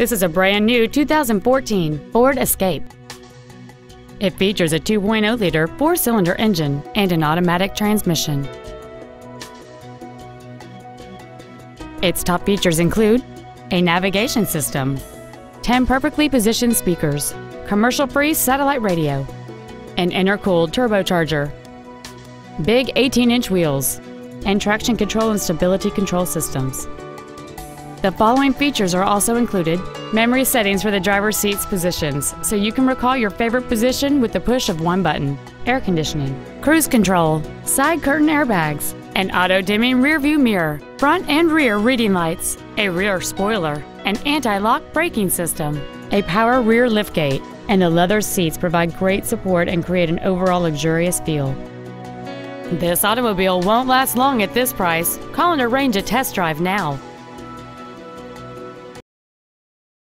This is a brand new 2014 Ford Escape. It features a 2.0-liter four-cylinder engine and an automatic transmission. Its top features include a navigation system, 10 perfectly positioned speakers, commercial-free satellite radio, an intercooled turbocharger, big 18-inch wheels, and traction control and stability control systems. The following features are also included memory settings for the driver's seat's positions, so you can recall your favorite position with the push of one button, air conditioning, cruise control, side curtain airbags, an auto dimming rear view mirror, front and rear reading lights, a rear spoiler, an anti lock braking system, a power rear liftgate, and the leather seats provide great support and create an overall luxurious feel. This automobile won't last long at this price. Call and arrange a test drive now.